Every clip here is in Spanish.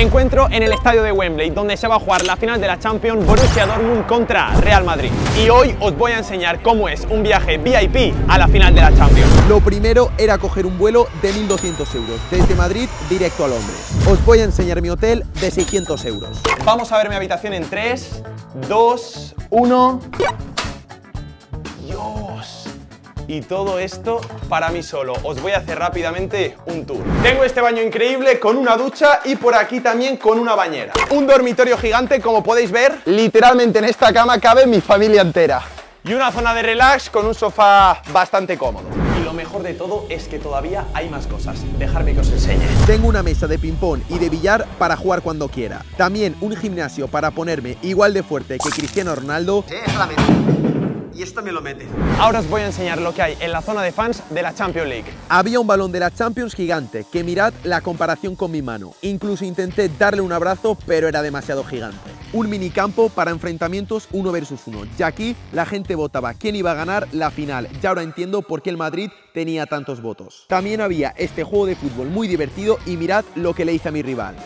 Me encuentro en el estadio de Wembley, donde se va a jugar la final de la Champions Borussia Dortmund contra Real Madrid. Y hoy os voy a enseñar cómo es un viaje VIP a la final de la Champions. Lo primero era coger un vuelo de 1.200 euros, desde Madrid directo a Londres. Os voy a enseñar mi hotel de 600 euros. Vamos a ver mi habitación en 3, 2, 1... Dios y todo esto para mí solo. Os voy a hacer rápidamente un tour. Tengo este baño increíble con una ducha y por aquí también con una bañera. Un dormitorio gigante, como podéis ver. Literalmente en esta cama cabe mi familia entera. Y una zona de relax con un sofá bastante cómodo. Y lo mejor de todo es que todavía hay más cosas. Dejarme que os enseñe. Tengo una mesa de ping-pong y de billar para jugar cuando quiera. También un gimnasio para ponerme igual de fuerte que Cristiano Ronaldo. Sí, y esto me lo mete. Ahora os voy a enseñar lo que hay en la zona de fans de la Champions League. Había un balón de la Champions gigante, que mirad la comparación con mi mano. Incluso intenté darle un abrazo, pero era demasiado gigante. Un minicampo para enfrentamientos uno versus uno. Ya aquí la gente votaba quién iba a ganar la final. Ya ahora entiendo por qué el Madrid tenía tantos votos. También había este juego de fútbol muy divertido y mirad lo que le hice a mi rival.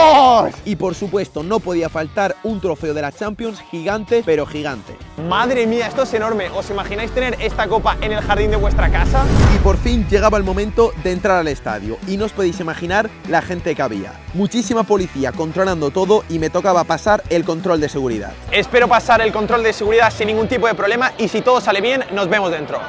¡Vamos! Y por supuesto no podía faltar un trofeo de la Champions gigante, pero gigante. Madre mía, esto es enorme. ¿Os imagináis tener esta copa en el jardín de vuestra casa? Y por fin llegaba el momento de entrar al estadio y no os podéis imaginar la gente que había. Muchísima policía controlando todo y me tocaba pasar el control de seguridad. Espero pasar el control de seguridad sin ningún tipo de problema y si todo sale bien, nos vemos dentro.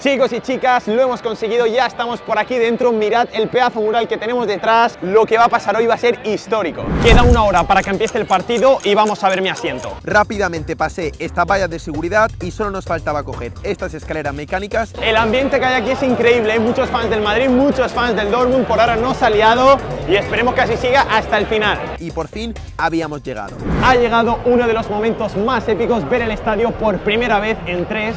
Chicos y chicas, lo hemos conseguido, ya estamos por aquí dentro, mirad el pedazo mural que tenemos detrás, lo que va a pasar hoy va a ser histórico. Queda una hora para que empiece el partido y vamos a ver mi asiento. Rápidamente pasé esta valla de seguridad y solo nos faltaba coger estas escaleras mecánicas. El ambiente que hay aquí es increíble, hay muchos fans del Madrid, muchos fans del Dortmund, por ahora no se ha liado y esperemos que así siga hasta el final. Y por fin habíamos llegado. Ha llegado uno de los momentos más épicos, ver el estadio por primera vez en 3,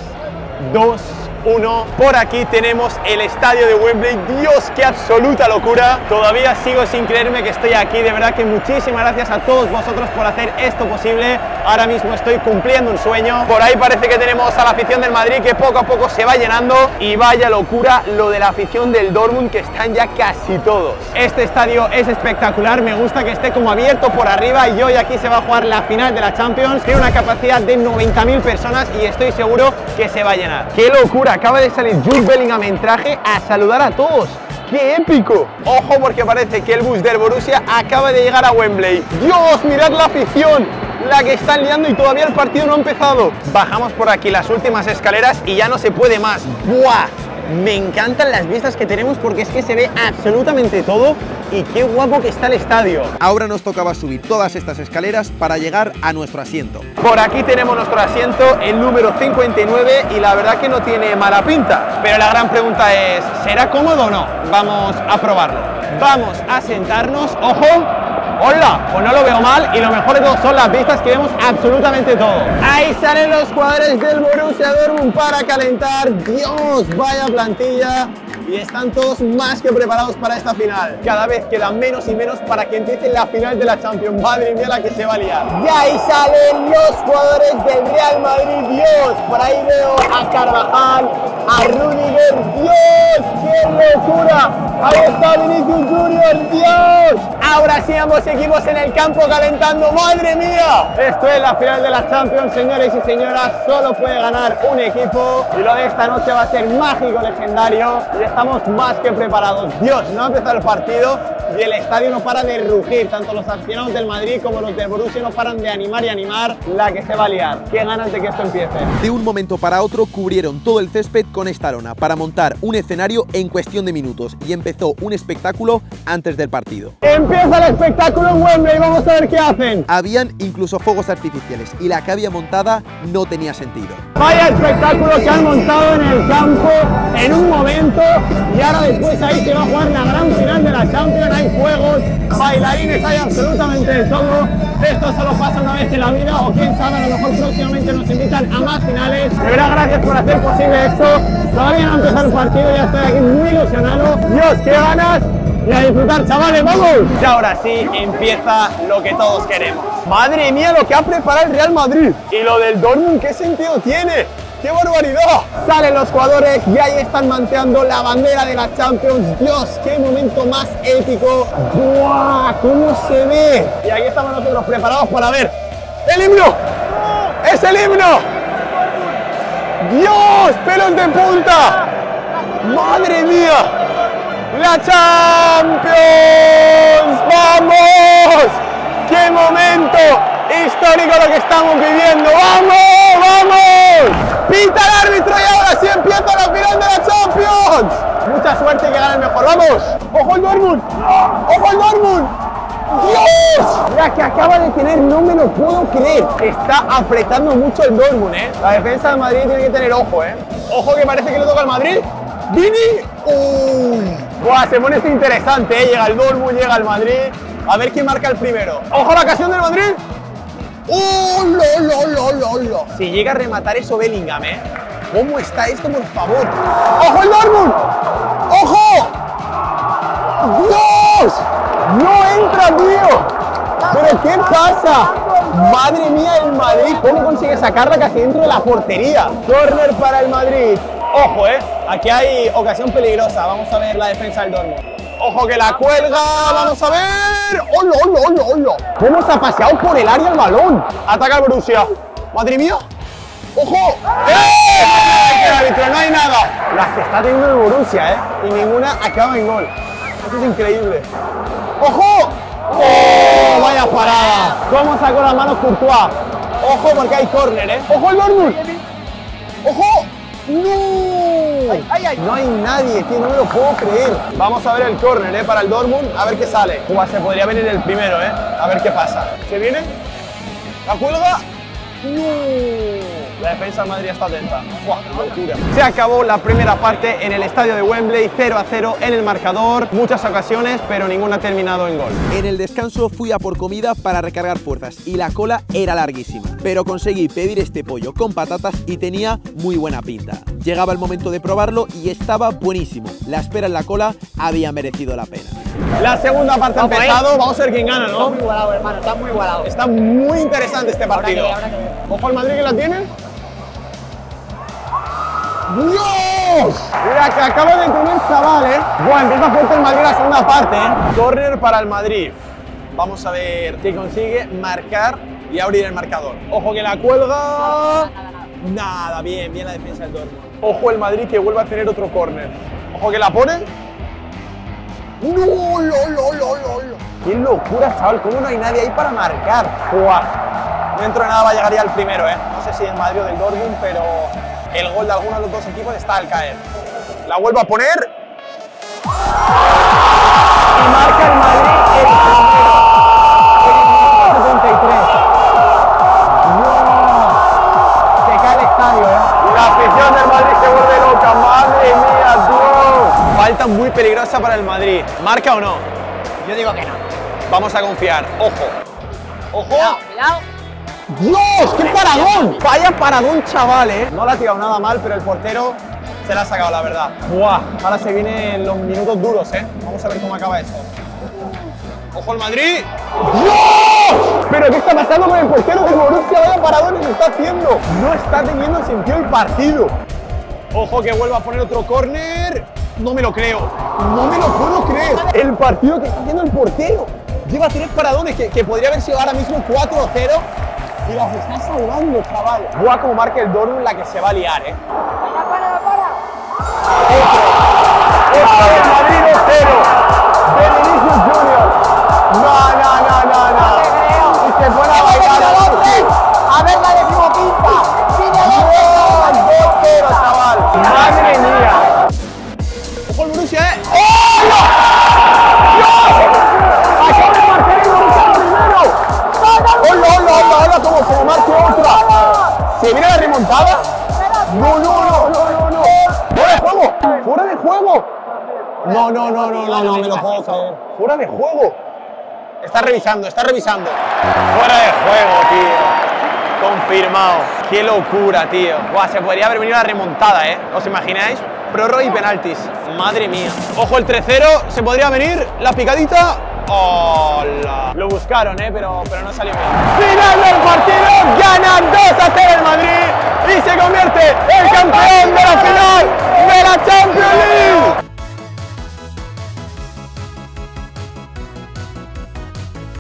2, 1. Por aquí tenemos el estadio de Wembley. Dios, qué absoluta locura. Todavía sigo sin creerme que estoy aquí. De verdad que muchísimas gracias a todos vosotros por hacer esto posible. Ahora mismo estoy cumpliendo un sueño. Por ahí parece que tenemos a la afición del Madrid que poco a poco se va llenando. Y vaya locura lo de la afición del Dortmund que están ya casi todos. Este estadio es espectacular. Me gusta que esté como abierto por arriba y hoy aquí se va a jugar la final de la Champions. Tiene una capacidad de 90.000 personas y estoy seguro que se va a llenar. ¡Qué locura! Acaba de salir Jude Bellingham en traje a saludar a todos. ¡Qué épico! Ojo porque parece que el bus del Borussia acaba de llegar a Wembley. ¡Dios, mirad la afición! La que están liando y todavía el partido no ha empezado. Bajamos por aquí las últimas escaleras y ya no se puede más. ¡Buah! Me encantan las vistas que tenemos porque es que se ve absolutamente todo y qué guapo que está el estadio. Ahora nos tocaba subir todas estas escaleras para llegar a nuestro asiento. Por aquí tenemos nuestro asiento, el número 59 y la verdad que no tiene mala pinta. Pero la gran pregunta es, ¿será cómodo o no? Vamos a probarlo. Vamos a sentarnos, ojo, Hola, pues no lo veo mal y lo mejor de todo son las vistas que vemos absolutamente todo. Ahí salen los jugadores del Borussia Dortmund para calentar. Dios, vaya plantilla y están todos más que preparados para esta final. Cada vez queda menos y menos para que empiece la final de la Champions. Madre mía la que se va a liar. Y ahí salen los jugadores del Real Madrid. Dios, por ahí veo a Carvajal, a Rudiger. Dios, qué locura. Ahí está Vinicius Junior. Dios. Ahora sí ambos equipos en el campo calentando. ¡Madre mía! Esto es la final de la Champions, señores y señoras. Solo puede ganar un equipo y lo de esta noche va a ser mágico, legendario. Y estamos más que preparados. Dios, no ha empezado el partido y el estadio no para de rugir. Tanto los aficionados del Madrid como los del Borussia no paran de animar y animar la que se va a liar. Qué ganas de que esto empiece. De un momento para otro cubrieron todo el césped con esta lona para montar un escenario en cuestión de minutos y empezó un espectáculo antes del partido. Empieza el espectáculo en Wembley, vamos a ver qué hacen. Habían incluso fuegos artificiales y la que había montada no tenía sentido. Vaya espectáculo que han montado en el campo en un momento y ahora después ahí se va a jugar la gran final de la Champions, hay juegos, bailarines, hay absolutamente de todo. Esto solo pasa una vez en la vida o quién sabe, a lo mejor próximamente nos invitan a más finales. De verdad, gracias por hacer posible esto. Todavía no ha empezado el partido, ya estoy aquí muy ilusionado. Dios, qué ganas y a disfrutar, chavales, vamos. Y ahora sí empieza lo que todos queremos. Madre mía, lo que ha preparado el Real Madrid. Y lo del Dortmund, ¿qué sentido tiene? ¡Qué barbaridad! Salen los jugadores y ahí están manteando la bandera de la Champions. Dios, qué momento más épico. ¡Buah! ¿Cómo se ve? Y aquí estamos nosotros preparados para ver el himno. ¡Es el himno! ¡Dios! ¡Pelos de punta! ¡Madre mía! ¡La Champions! ¡Vamos! ¡Qué momento histórico lo que estamos viviendo! ¡Vamos! ¡Vamos! ¡Pita el árbitro y ahora sí empieza la final de la Champions! Mucha suerte que gane el mejor. ¡Vamos! ¡Ojo el Dortmund! ¡Ojo el Dortmund! ¡Dios! La que acaba de tener, no me lo puedo creer. Está apretando mucho el Dortmund, ¿eh? La defensa del Madrid tiene que tener ojo, ¿eh? Ojo que parece que le toca al Madrid. ¡Vini! ¡Uy! Buah, se pone esto interesante, ¿eh? Llega el Dortmund, llega el Madrid. A ver quién marca el primero. ¡Ojo la ocasión del Madrid! ¡Oh, lo, lo, lo, lo! Si llega a rematar eso Bellingham, ¿eh? ¿Cómo está esto, por favor? ¡Ojo el Dortmund! ¡Ojo! ¡Dios! ¡No entra, tío! ¿Pero qué pasa? Madre mía, el Madrid, ¿cómo consigue sacarla casi dentro de la portería? Corner para el Madrid. Ojo, ¿eh? Aquí hay ocasión peligrosa. Vamos a ver la defensa del Dortmund. Ojo que la cuelga, vamos a ver. ¡Hola, hola, hola, hola! ¿Cómo se ha paseado por el área el balón? Ataca el Borussia. ¡Madre mía! ¡Ojo! ¡Eh! El árbitro, no hay nada. Las que está teniendo el Borussia, ¿eh? Y ninguna acaba en gol. Esto es increíble. ¡Ojo! ¡Oh! ¡Vaya parada! ¿Cómo sacó las manos Courtois? Ojo porque hay córner, ¿eh? ¡Ojo el Dortmund! ¡Ojo! ¡No! No hay nadie, tío, no me lo puedo creer. Vamos a ver el córner, ¿eh? Para el Dortmund, a ver qué sale. Se podría venir el primero, ¿eh? A ver qué pasa. ¿Se viene? ¿La cuelga? ¡No! La defensa del Madrid está atenta. ¡Buah, locura! Se acabó la primera parte en el estadio de Wembley, 0 a 0 en el marcador. Muchas ocasiones, pero ninguna ha terminado en gol. En el descanso fui a por comida para recargar fuerzas y la cola era larguísima, pero conseguí pedir este pollo con patatas y tenía muy buena pinta. Llegaba el momento de probarlo y estaba buenísimo. La espera en la cola había merecido la pena. La segunda parte ha empezado, vamos a ver quién gana, ¿no? Está muy igualado, hermano, está muy igualado. Está muy interesante este partido. que- ahora que- Ojo al Madrid que la tiene. ¡Dios! Mira que acaba de tener chaval, ¿eh? Buah, empieza fuerte el Madrid la segunda parte, ¿eh? Corner para el Madrid. Vamos a ver qué consigue marcar y abrir el marcador. Ojo que la cuelga. Nada, bien, bien la defensa del Dortmund. Ojo el Madrid que vuelve a tener otro corner. Ojo que la pone. ¡No, lo, lo, lo! ¡Qué locura, chaval! ¿Cómo no hay nadie ahí para marcar? ¡Buah! Dentro de nada va a llegar ya el primero, ¿eh? No sé si del Madrid o del Dortmund, pero el gol de alguno de los dos equipos está al caer. La vuelvo a poner. Y marca el Madrid el primero. En el minuto 73. ¡Wow! Se cae el estadio, ¿eh? La afición del Madrid se vuelve loca. ¡Madre mía, Dios! Falta muy peligrosa para el Madrid. ¿Marca o no? Yo digo que no. Vamos a confiar. Ojo. Ojo. Cuidado, cuidado. ¡Dios! ¡Qué paradón! Vaya paradón, chaval, ¿eh? No la ha tirado nada mal, pero el portero se la ha sacado, la verdad. ¡Buah! Ahora se vienen los minutos duros, ¿eh? Vamos a ver cómo acaba esto. ¡Ojo el Madrid! ¡Dios! ¿Pero qué está pasando con el portero del Borussia? ¡Vaya paradones está haciendo! No está teniendo sentido el partido. Ojo que vuelva a poner otro córner. No me lo creo. No me lo puedo creer. El partido que está haciendo el portero. Lleva tres paradones que, que podría haber sido ahora mismo 4-0 y las está salvando, chaval. Buah, como marca el Dortmund la que se va a liar, ¿eh? Para, para, para. Esta vez Madrid 0 juego! No, no, no, no, no, no me lo puedo creer. ¡Fuera de juego! Está revisando, está revisando. Fuera de juego, tío. Confirmado. Qué locura, tío. Buah, se podría haber venido la remontada, ¿eh? ¿Os imagináis? Prórroga y penaltis. Madre mía. Ojo el 3-0, se podría venir la picadita. ¡Hola! Lo buscaron, ¿eh? pero, pero no salió bien. Final del partido, gana 2 a 0 el Madrid y se convierte en campeón de la final de la Champions League.